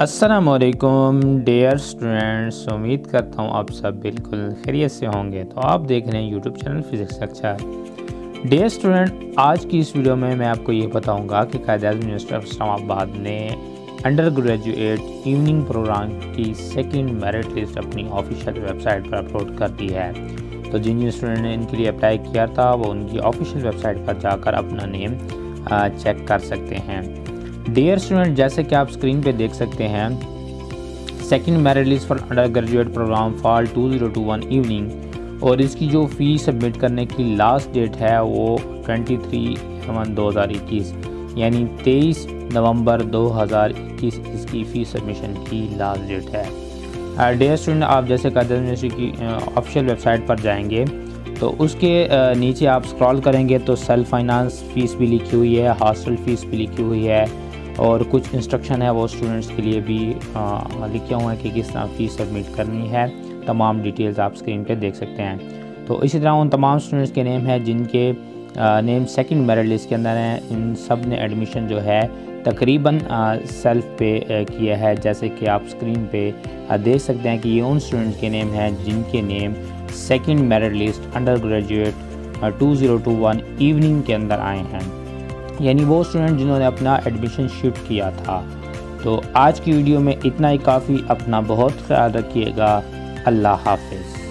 السلام علیکم، dear students, امید کرتا ہوں آپ سب بالکل خیریت سے ہوں گے۔ تو آپ دیکھ رہے ہیں یوٹیوب چینل فزکس اچھا ڈیئر سٹوڈنٹ، آج کی اس ویڈیو میں میں آپ کو یہ بتاؤں گا کہ Quaid Azam university of Islamabad نے انڈر گریجویٹ ایوننگ پروگرام کی سیکنڈ میرٹ لسٹ اپنی آفیشیل ویب سائٹ پر اپلوڈ کر دی ہے۔ تو جن جن اسٹوڈنٹ نے ان کے لیے اپلائی کیا تھا، وہ ان کی آفیشیل ویب سائٹ پر جا کر اپنا نیم چیک کر سکتے ہیں۔ ڈیئر اسٹوڈنٹ جیسے کہ آپ اسکرین پہ دیکھ سکتے ہیں second merit list for undergraduate program fall two zero two one evening اور اس کی جو فی سبمٹ کرنے کی لاسٹ ڈیٹ ہے وہ ٹوینٹی تھری ون دو ہزار اکیس یعنی تیئیس نومبر دو ہزار اکیس اس کی فی سبمیشن کی لاسٹ ڈیٹ ہے۔ uh, ڈیئر اسٹوڈنٹ آپ جیسے قدر یونیورسٹی کی آفیشیل ویب سائٹ پر جائیں گے، تو اس کے uh, نیچے آپ اسکرال کریں گے تو سیلف فائنانس فیس بھی لکھی ہوئی ہے ہاسٹل فیس بھی لکھی ہوئی ہے۔ اور کچھ انسٹرکشن ہے وہ اسٹوڈنٹس کے لیے بھی لکھے ہوئے ہیں کہ کس طرح فیس سبمٹ کرنی ہے۔ تمام ڈیٹیلز آپ اسکرین پہ دیکھ سکتے ہیں۔ تو اسی طرح ان تمام اسٹوڈنٹس کے نیم ہیں جن کے نیم سیکنڈ میرٹ لسٹ کے اندر ہیں۔ ان سب نے ایڈمیشن جو ہے تقریباً سیلف پہ کیا ہے۔ جیسے کہ آپ اسکرین پہ دیکھ سکتے ہیں کہ یہ ان اسٹوڈنٹ کے نیم ہیں جن کے name second merit list undergraduate two zero two one evening کے اندر آئے ہیں۔ یعنی وہ اسٹوڈنٹ جنہوں نے اپنا ایڈمیشن شفٹ کیا تھا۔ تو آج کی ویڈیو میں اتنا ہی، کافی اپنا بہت خیال رکھیے گا۔ اللہ حافظ۔